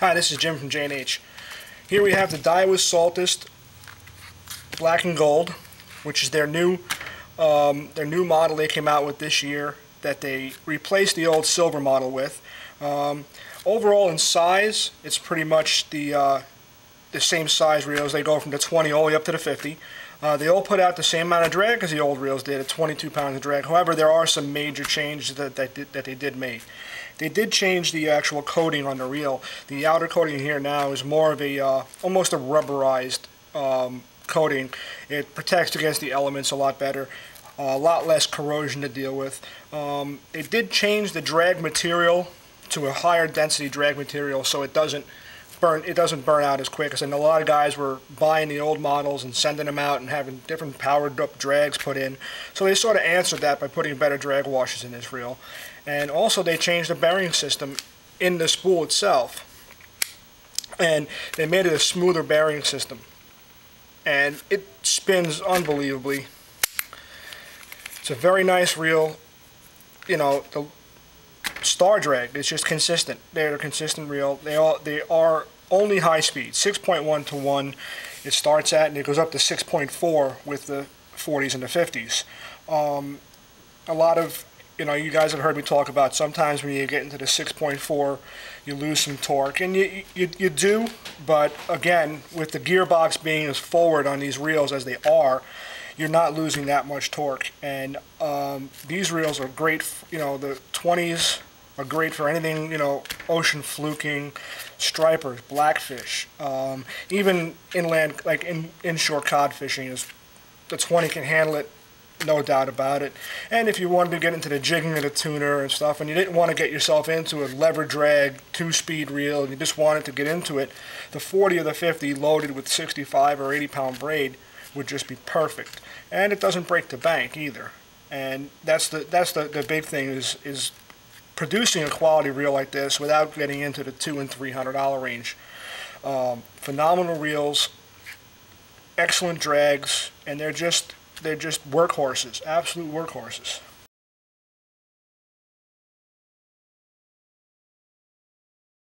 Hi, this is Jim from J&H. Here we have the Daiwa Saltist Black and Gold, which is their new um, their new model they came out with this year that they replaced the old silver model with. Um, overall in size, it's pretty much the uh, the same size reels. They go from the 20 all the way up to the 50. Uh, they all put out the same amount of drag as the old reels did at 22 pounds of drag. However, there are some major changes that, that, that they did make. They did change the actual coating on the reel. The outer coating here now is more of a, uh, almost a rubberized um, coating. It protects against the elements a lot better. Uh, a lot less corrosion to deal with. Um, they did change the drag material to a higher density drag material so it doesn't burn it doesn't burn out as quick. As a lot of guys were buying the old models and sending them out and having different powered up drags put in. So they sort of answered that by putting better drag washers in this reel. And also they changed the bearing system in the spool itself. And they made it a smoother bearing system. And it spins unbelievably. It's a very nice reel. You know, the star drag is just consistent. They're a consistent reel. They all they are only high speed, 6.1 to 1 it starts at, and it goes up to 6.4 with the 40s and the 50s. Um, a lot of, you know, you guys have heard me talk about sometimes when you get into the 6.4, you lose some torque, and you, you, you do, but again, with the gearbox being as forward on these reels as they are, you're not losing that much torque. And um, these reels are great, you know, the 20s, are great for anything, you know, ocean fluking, stripers, blackfish, um, even inland, like in, inshore cod fishing is, the 20 can handle it, no doubt about it. And if you wanted to get into the jigging of the tuna and stuff, and you didn't want to get yourself into a lever drag, two-speed reel, and you just wanted to get into it, the 40 or the 50 loaded with 65 or 80 pound braid would just be perfect. And it doesn't break the bank either. And that's the that's the, the big thing is is producing a quality reel like this without getting into the two and three hundred dollar range. Um, phenomenal reels, excellent drags, and they're just they're just workhorses, absolute workhorses.